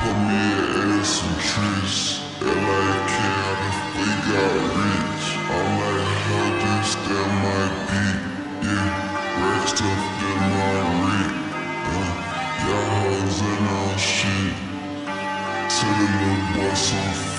Put me in some trees, and I can't if they got rich. I'm like, how this that might be? Yeah, wreck stuff that my reek. Uh, y'all hoes ain't on shit. Tell the little boy some